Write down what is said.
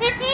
Happy